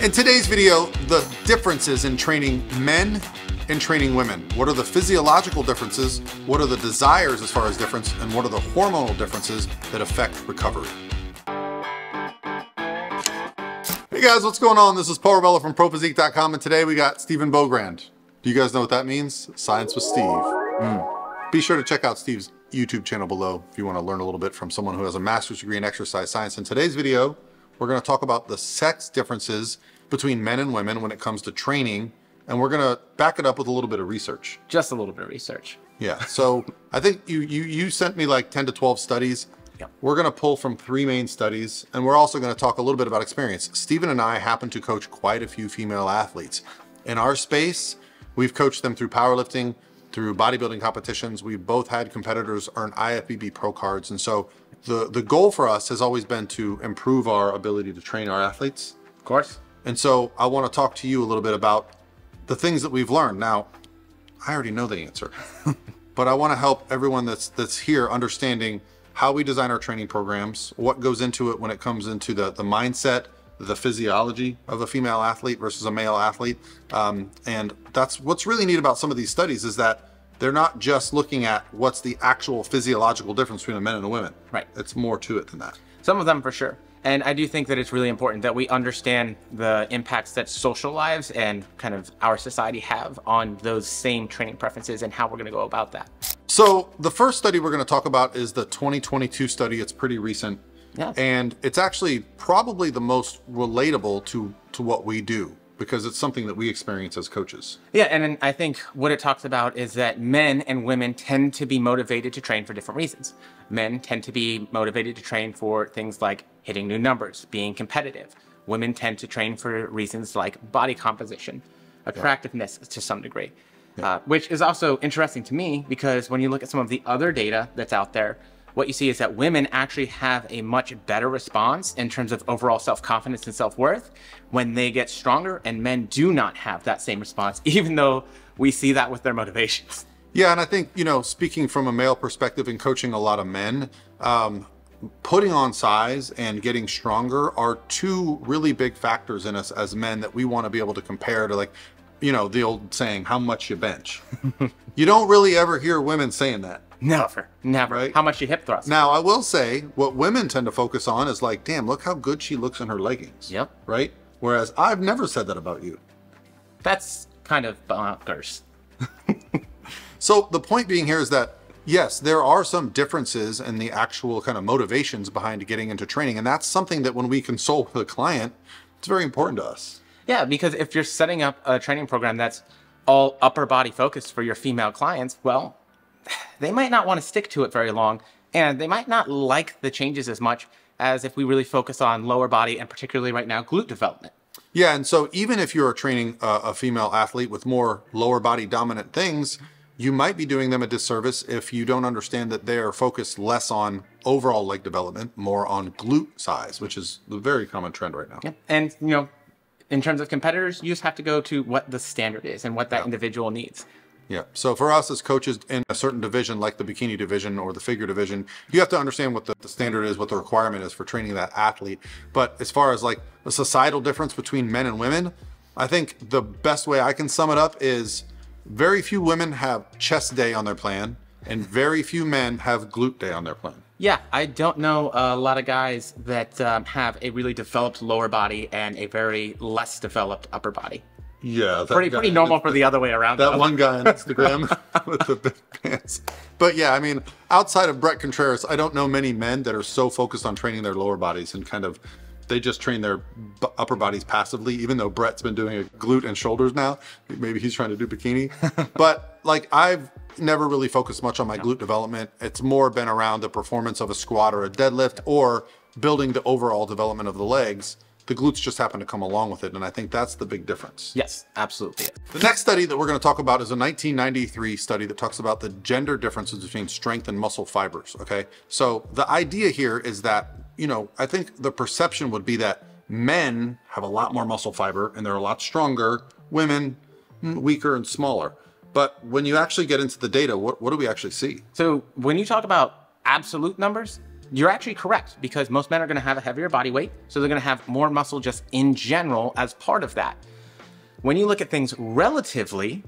In today's video, the differences in training men and training women. What are the physiological differences? What are the desires as far as difference? And what are the hormonal differences that affect recovery? Hey guys, what's going on? This is Paul Revelia from ProPhysique.com and today we got Stephen Beaugrand. Do you guys know what that means? Science with Steve. Mm. Be sure to check out Steve's YouTube channel below if you want to learn a little bit from someone who has a master's degree in exercise science. In today's video, we're going to talk about the sex differences between men and women when it comes to training, and we're going to back it up with a little bit of research. Just a little bit of research. Yeah. So I think you you you sent me like 10 to 12 studies. Yep. We're going to pull from three main studies, and we're also going to talk a little bit about experience. Stephen and I happen to coach quite a few female athletes. In our space, we've coached them through powerlifting, through bodybuilding competitions. We've both had competitors earn IFBB pro cards. And so the, the goal for us has always been to improve our ability to train our athletes. Of course. And so I want to talk to you a little bit about the things that we've learned. Now, I already know the answer, but I want to help everyone that's that's here understanding how we design our training programs, what goes into it when it comes into the, the mindset, the physiology of a female athlete versus a male athlete. Um, and that's what's really neat about some of these studies is that they're not just looking at what's the actual physiological difference between a men and a women. Right. It's more to it than that. Some of them for sure. And I do think that it's really important that we understand the impacts that social lives and kind of our society have on those same training preferences and how we're going to go about that. So the first study we're going to talk about is the 2022 study. It's pretty recent. Yeah. And it's actually probably the most relatable to, to what we do because it's something that we experience as coaches. Yeah, and I think what it talks about is that men and women tend to be motivated to train for different reasons. Men tend to be motivated to train for things like hitting new numbers, being competitive. Women tend to train for reasons like body composition, attractiveness to some degree. Uh, which is also interesting to me because when you look at some of the other data that's out there, what you see is that women actually have a much better response in terms of overall self-confidence and self-worth when they get stronger and men do not have that same response even though we see that with their motivations Yeah, and I think, you know, speaking from a male perspective and coaching a lot of men, um, putting on size and getting stronger are two really big factors in us as men that we want to be able to compare to like, you know, the old saying, how much you bench. you don't really ever hear women saying that. Never never Right. how much you hip thrust Now, I will say what women tend to focus on is like, damn, look how good she looks in her leggings. Yep. Right? Whereas I've never said that about you. that's kind of bonkers So the point being here is that yes, there are some differences in the actual kind of motivations behind getting into training. And that's something that when we consult with a client, it's very important to us. Yeah, because if you're setting up a training program that's all upper body focused for your female clients, well, they might not want to stick to it very long and they might not like the changes as much as if we really focus on lower body and particularly right now glute development. Yeah, and so even if you're training a, a female athlete with more lower body dominant things, you might be doing them a disservice if you don't understand that they are focused less on overall leg development, more on glute size, which is the very common trend right now. Yeah. And you know, in terms of competitors, you just have to go to what the standard is and what that individual needs. Yeah. So for us as coaches in a certain division, like the bikini division or the figure division, you have to understand what the, the standard is, what the requirement is for training that athlete. But as far as like the societal difference between men and women, I think the best way I can sum it up is very few women have chest day on their plan and very few men have glute day on their plan. Yeah, I don't know a lot of guys that um, have a really developed lower body and a very less developed upper body. Yeah. that Pretty guy- pretty normal for the other way around. That though. one guy on Instagram with the big pants. But yeah, I mean, outside of Bret Contreras, I don't know many men that are so focused on training their lower bodies and kind of they just train their b- upper bodies passively. Even though Bret's been doing a glute and shoulders now, maybe he's trying to do bikini. but like I've never really focused much on my glute development. It's more been around the performance of a squat or a deadlift or building the overall development of the legs. The glutes just happen to come along with it, and I think that's the big difference. Yes, absolutely. The next study that we're going to talk about is a 1993 study that talks about the gender differences between strength and muscle fibers. Okay. So the idea here is that, you know, I think the perception would be that men have a lot more muscle fiber and they're a lot stronger, women mm, weaker and smaller. But when you actually get into the data, what, what do we actually see? So when you talk about absolute numbers, you're actually correct because most men are going to have a heavier body weight, so they're going to have more muscle just in general as part of that. When you look at things relatively,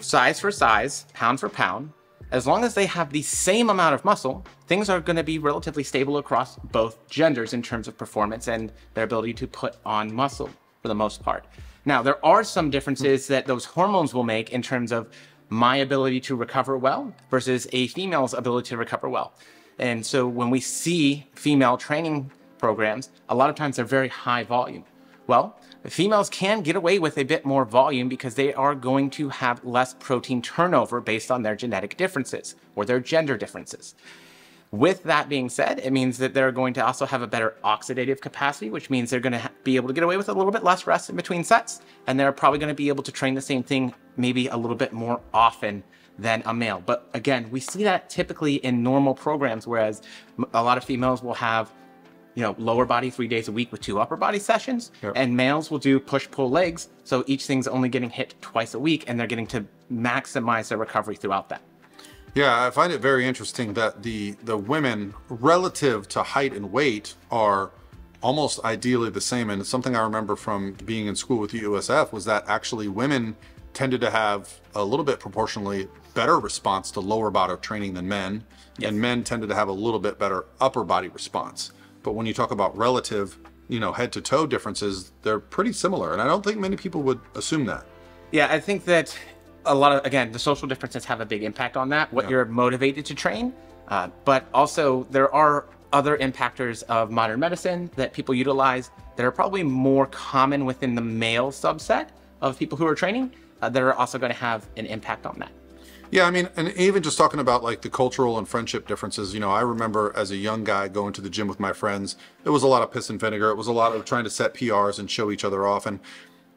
size for size, pound for pound, as long as they have the same amount of muscle, things are going to be relatively stable across both genders in terms of performance and their ability to put on muscle for the most part. Now, there are some differences hmm. that those hormones will make in terms of my ability to recover well versus a female's ability to recover well. And so when we see female training programs, a lot of times they're very high volume. Well, females can get away with a bit more volume because they are going to have less protein turnover based on their genetic differences or their gender differences. With that being said, it means that they're going to also have a better oxidative capacity, which means they're going to be able to get away with a little bit less rest in between sets, and they're probably going to be able to train the same thing maybe a little bit more often than a male. But again, we see that typically in normal programs, whereas a lot of females will have you know, lower body three days a week with two upper body sessions, yep. and males will do push pull legs. So each thing's only getting hit twice a week, and they're getting to maximize their recovery throughout that. Yeah, I find it very interesting that the the women relative to height and weight are almost ideally the same. And something I remember from being in school with the USF was that actually women tended to have a little bit proportionally better response to lower body training than men, yes. and men tended to have a little bit better upper body response. But when you talk about relative, you know, head to toe differences, they're pretty similar. And I don't think many people would assume that. Yeah, I think that a lot of again the social differences have a big impact on that what yeah. you're motivated to train uh, but also there are other impactors of modern medicine that people utilize that are probably more common within the male subset of people who are training uh, that are also going to have an impact on that yeah, I mean, and even just talking about like the cultural and friendship differences, you know, I remember as a young guy going to the gym with my friends, it was a lot of piss and vinegar. It was a lot of trying to set PRs and show each other off. And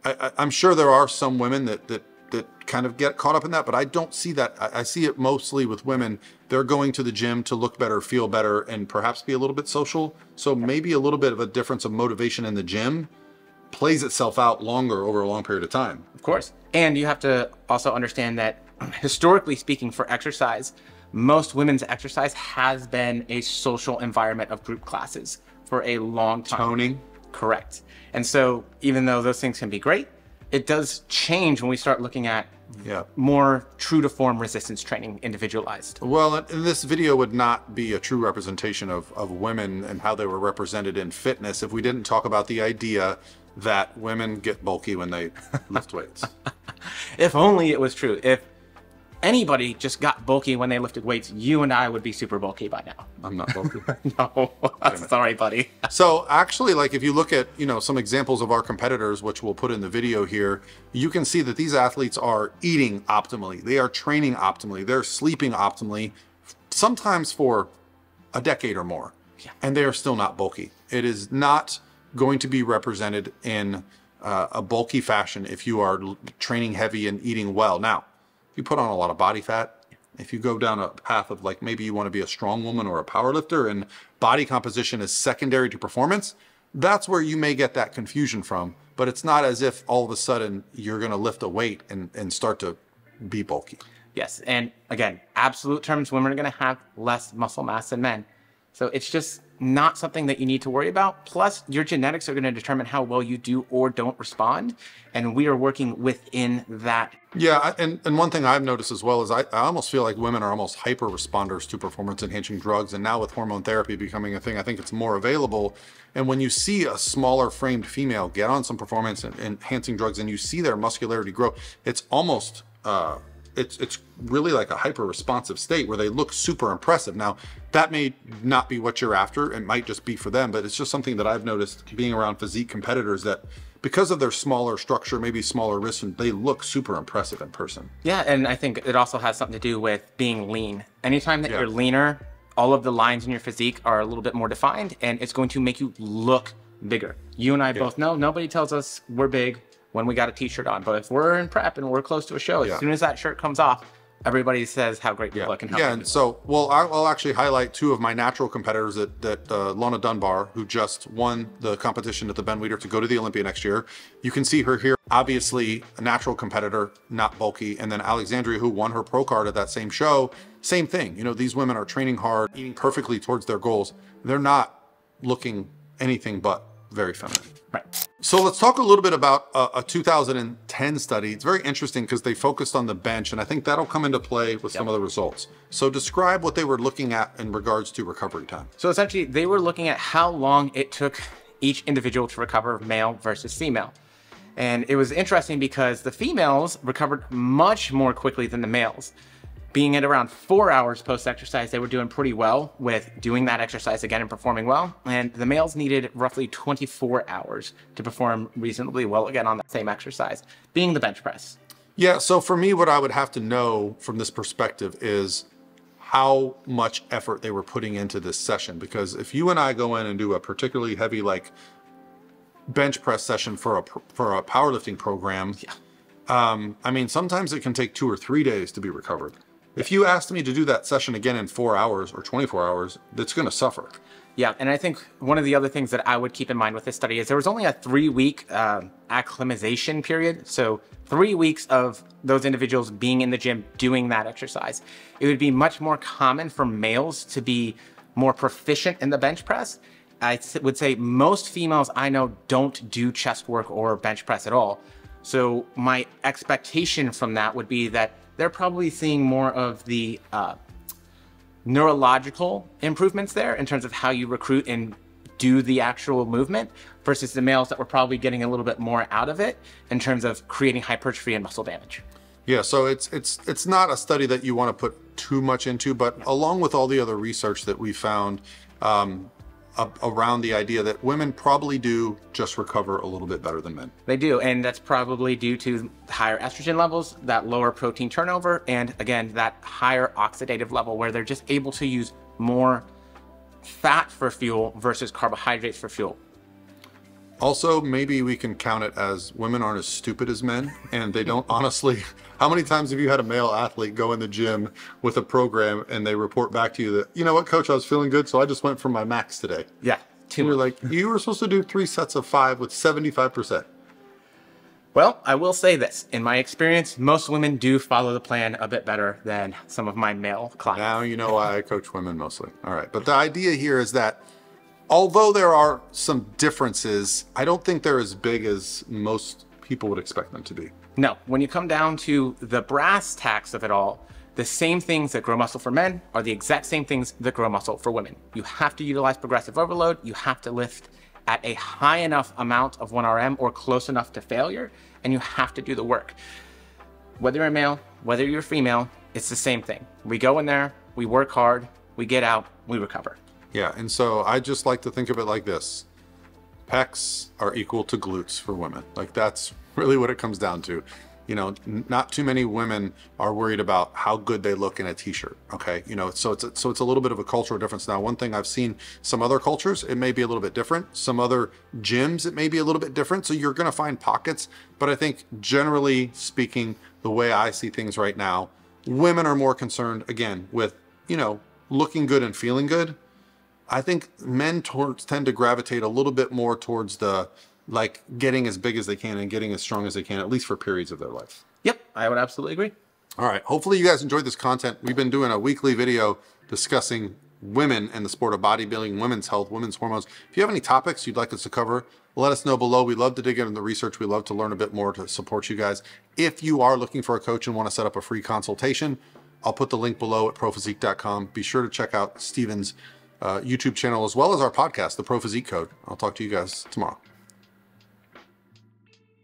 I, am sure there are some women that, that that kind of get caught up in that, but I don't see that. I, I, see it mostly with women. They're going to the gym to look better, feel better, and perhaps be a little bit social. So maybe a little bit of a difference of motivation in the gym plays itself out longer over a long period of time. Of course. And you have to also understand that historically speaking for exercise, most women's exercise has been a social environment of group classes for a long time. Toning. Correct. And so even though those things can be great, it does change when we start looking at yeah. more true to form resistance training individualized. Well, and this video would not be a true representation of, of women and how they were represented in fitness if we didn't talk about the idea that women get bulky when they lift weights. if only it was true. If anybody just got bulky when they lifted weights, you and I would be super bulky by now. I'm not bulky. no, sorry, buddy. so actually, like if you look at you know some examples of our competitors, which we'll put in the video here, you can see that these athletes are eating optimally. They are training optimally. They're sleeping optimally, sometimes for a decade or more, yeah. and they are still not bulky. It is not going to be represented in uh, a bulky fashion if you are training heavy and eating well. Now you put on a lot of body fat, if you go down a path of like maybe you want to be a strong woman or a power lifter and body composition is secondary to performance, that's where you may get that confusion from. But it's not as if all of a sudden you're going to lift a weight and, and start to be bulky. Yes. And again, absolute terms, women are going to have less muscle mass than men. So it's just not something that you need to worry about. Plus, your genetics are going to determine how well you do or don't respond. And we are working within that. Yeah. And, and one thing I've noticed as well is I, I almost feel like women are almost hyper responders to performance enhancing drugs. And now with hormone therapy becoming a thing, I think it's more available. And when you see a smaller framed female get on some performance enhancing drugs and you see their muscularity grow, it's almost, uh, it's it's really like a hyper responsive state where they look super impressive. Now, that may not be what you're after. It might just be for them, but it's just something that I've noticed being around physique competitors that because of their smaller structure, maybe smaller wrists, and they look super impressive in person. Yeah, and I think it also has something to do with being lean. Anytime that yeah. you're leaner, all of the lines in your physique are a little bit more defined and it's going to make you look bigger. You and I yeah. both know nobody tells us we're big when we got a t-shirt on. But if we're in prep and we're close to a show, as soon as that shirt comes off, everybody says how great they look and how yeah, and so well, I'll, actually highlight two of my natural competitors that that uh, Lana Dunbar, who just won the competition at the Ben Weider to go to the Olympia next year. You can see her here, obviously a natural competitor, not bulky, and then Alexandria, who won her pro card at that same show. Same thing, you know, these women are training hard, eating perfectly towards their goals. They're not looking anything but very feminine. Right. So let's talk a little bit about a, a 2010 study. It's very interesting because they focused on the bench, and I think that'll come into play with some of the results. So describe what they were looking at in regards to recovery time. So essentially, they were looking at how long it took each individual to recover, male versus female. And it was interesting because the females recovered much more quickly than the males. Being at around four hours post exercise, they were doing pretty well with doing that exercise again and performing well. And the males needed roughly 24 hours to perform reasonably well again on that same exercise, being the bench press. Yeah, so for me, what I would have to know from this perspective is how much effort they were putting into this session. Because if you and I go in and do a particularly heavy, like bench press session for a for a powerlifting program, Yeah. um, I mean, sometimes it can take two or three days to be recovered. If you asked me to do that session again in four hours or 24 hours, that's going to suffer. Yeah, and I think one of the other things that I would keep in mind with this study is there was only a three week uh, acclimatization period. So, three weeks of those individuals being in the gym doing that exercise. It would be much more common for males to be more proficient in the bench press. I would say most females I know don't do chest work or bench press at all. So, my expectation from that would be that they're probably seeing more of the uh, neurological improvements there in terms of how you recruit and do the actual movement versus the males that were probably getting a little bit more out of it in terms of creating hypertrophy and muscle damage. Yeah, so it's it's it's not a study that you want to put too much into, but along with all the other research that we found um, around the idea that women probably do just recover a little bit better than men. They do, and that's probably due to higher estrogen levels, that lower protein turnover, and again, that higher oxidative level where they're just able to use more fat for fuel versus carbohydrates for fuel. Also, maybe we can count it as women aren't as stupid as men, and they don't honestly. How many times have you had a male athlete go in the gym with a program and they report back to you that, you know what, coach, I was feeling good, so I just went for my max today? Yeah, too And you're like, you were supposed to do three sets of five with 75%. Well, I will say this. In my experience, most women do follow the plan a bit better than some of my male clients. Now you know why I coach women mostly. All right. But the idea here is that although there are some differences, I don't think they're as big as most people would expect them to be. No, when you come down to the brass tacks of it all, the same things that grow muscle for men are the exact same things that grow muscle for women. You have to utilize progressive overload. You have to lift at a high enough amount of 1RM or close enough to failure, and you have to do the work. Whether you're a male, whether you're female, it's the same thing. We go in there, we work hard, we get out, we recover. Yeah. And so I just like to think of it like this pecs are equal to glutes for women. Like that's really what it comes down to. You know, not too many women are worried about how good they look in a t-shirt. Okay, you know, so it's a, so it's a little bit of a cultural difference. Now, one thing I've seen some other cultures, it may be a little bit different. Some other gyms, it may be a little bit different. So you're going to find pockets, but I think generally speaking, the way I see things right now, women are more concerned again with you know looking good and feeling good. I think men towards, tend to gravitate a little bit more towards the like getting as big as they can and getting as strong as they can, at least for periods of their life. Yep, I would absolutely agree. All right. Hopefully, you guys enjoyed this content. We've been doing a weekly video discussing women and the sport of bodybuilding, women's health, women's hormones. If you have any topics you'd like us to cover, let us know below. We love to dig into the research. We love to learn a bit more to support you guys. If you are looking for a coach and want to set up a free consultation, I'll put the link below at prophysique.com. Be sure to check out Stephen's uh, YouTube channel as well as our podcast, The Pro Physique Code. I'll talk to you guys tomorrow.